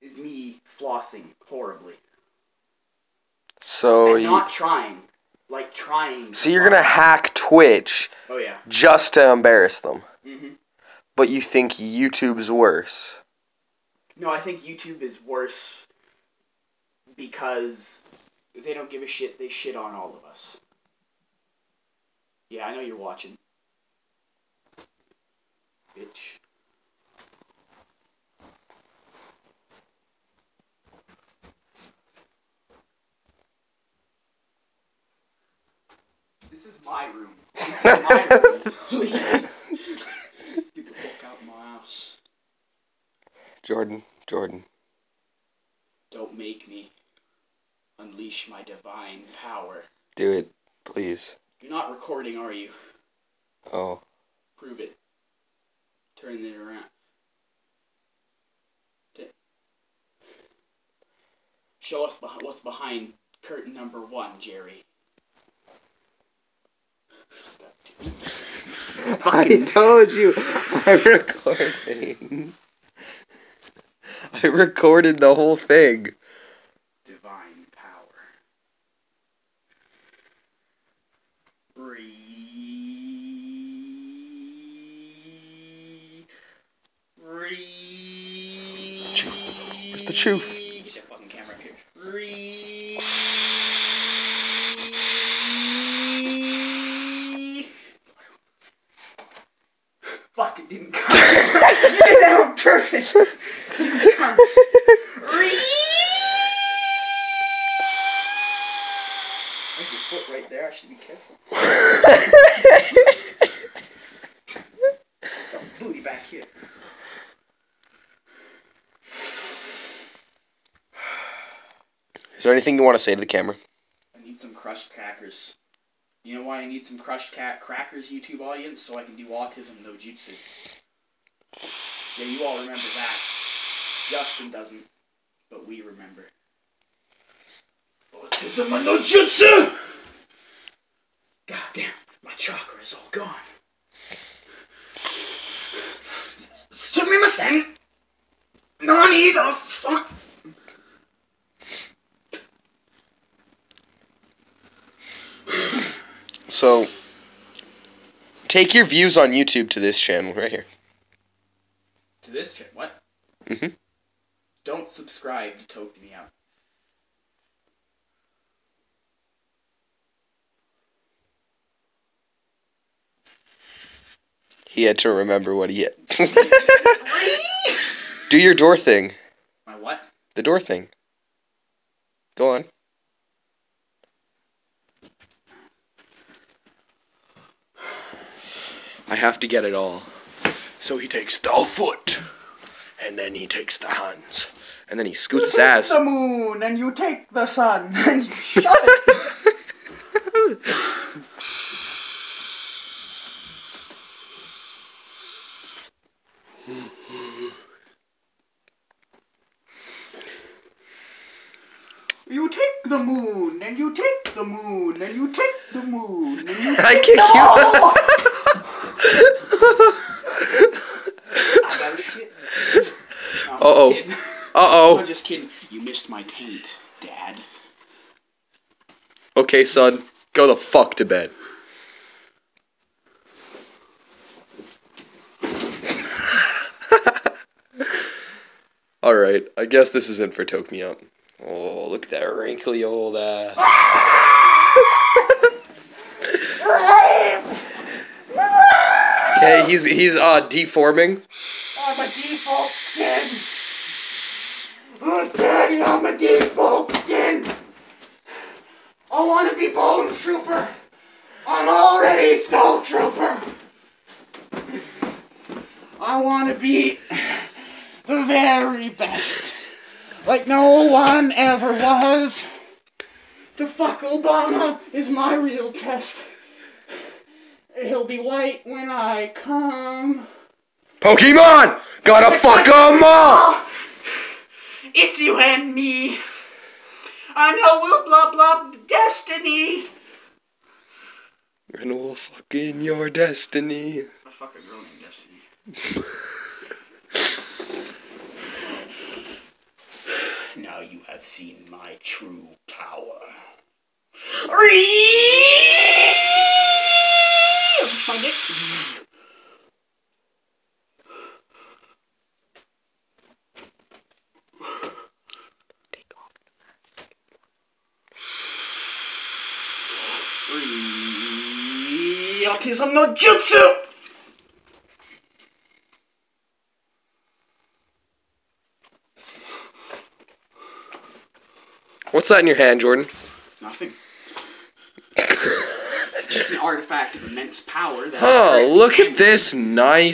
is me flossing horribly. So and you, not trying. Like trying. so you're gonna hack Twitch Oh yeah. just to embarrass them, hmm but you think YouTube's worse. No, I think YouTube is worse because they don't give a shit. They shit on all of us. Yeah, I know you're watching. Bitch. This is my room. This is my room. Please. Get the fuck out of my ass. Jordan, Jordan. Don't make me unleash my divine power. Do it, please. You're not recording, are you? Oh. Prove it. Turn it around. Show us what's behind curtain number one, Jerry. I told you I'm recording. I recorded the whole thing. Divine power. Breathe. Breathe. Where's the truth? Get your Fuck, it didn't come. you did that on purpose. You cunt. There's your foot right there. I should be careful. Booty back here. Is there anything you want to say to the camera? I need some crushed crackers. You know why I need some crushed cat crackers, YouTube audience? So I can do autism no jutsu. Yeah, you all remember that. Justin doesn't, but we remember. Autism no jutsu! God damn, my chakra is all gone. Sumimasen! Nani the fuck? So, take your views on YouTube to this channel right here. To this channel, what? Mhm. Don't subscribe to Toke Me Out. He had to remember what he hit. Do your door thing. My what? The door thing. Go on. I have to get it all. So he takes the foot, and then he takes the hands, and then he scoots his ass. the moon and you take the sun and you shove it. You take the moon and you take the moon and you take the moon and you I take kick the you. I got shit. No, I'm Uh-oh. just kidding. Uh oh. I'm just kidding. You missed my paint, Dad. Okay, son, go the fuck to bed. Alright, I guess this is it for Toke Me Up. Oh, look at that wrinkly old ass. Okay, he's he's uh deforming. I'm a default skin. Oh, Daddy, I'm a default skin. I want to be Bone Trooper. I'm already Skull Trooper. I want to be the very best. Like no one ever was. To fuck Obama is my real test. He'll be white when I come. Pokemon! Gotta fuck 'em all! It's you and me. I know we'll blah blah destiny. And we'll fuck in your destiny. I fuck a girl named Destiny. Now you have seen my true power. My Autism no jutsu! What's that in your hand, Jordan? Nothing. Just an artifact of immense power that Oh, look at this knife.